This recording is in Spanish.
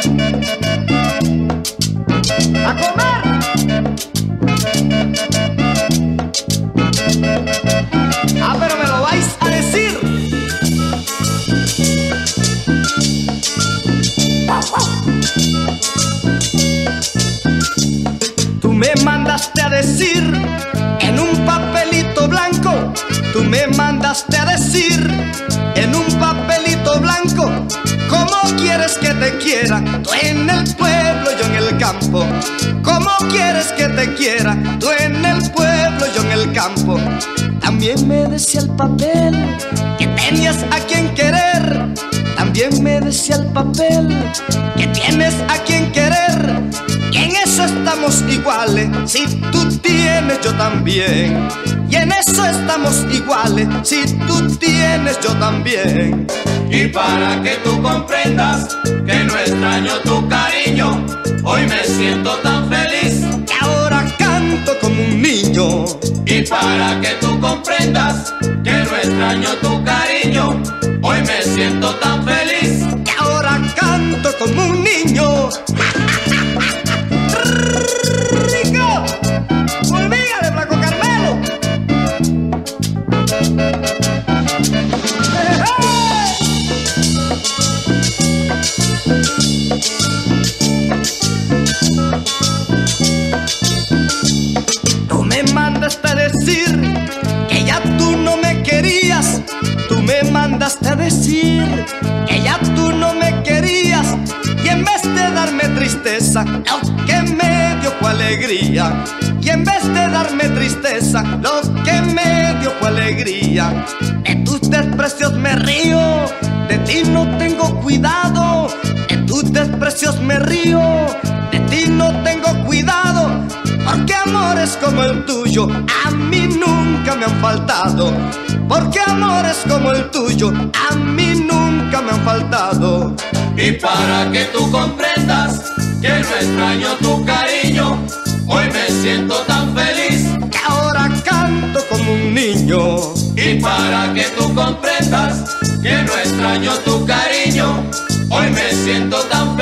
¡A comer! Ah, pero me lo vais a decir. Tú me mandaste a decir en un papelito blanco. Tú me mandaste a decir quiera? Tú en el pueblo, yo en el campo. ¿Cómo quieres que te quiera? Tú en el pueblo, yo en el campo. También me decía el papel que tenías a quien querer. También me decía el papel que tienes a quien querer. Y en eso estamos iguales. Si tú tienes, yo también. Y en eso estamos iguales. Si tú tienes, yo también. Y para que tú comprendas que no extraño tu cariño, hoy me siento tan feliz. Que ahora canto como un niño. Y para que tú comprendas que no extraño tu mandaste decir que ya tú no me querías. Y en vez de darme tristeza, lo que me dio fue alegría. Y en vez de darme tristeza, lo que me dio fue alegría. De tus desprecios me río, de ti no tengo cuidado. De tus desprecios me río, amores como el tuyo a mí nunca me han faltado. Porque amores como el tuyo a mí nunca me han faltado. Y para que tú comprendas que no extraño tu cariño, hoy me siento tan feliz. Que ahora canto como un niño. Y para que tú comprendas que no extraño tu cariño, hoy me siento tan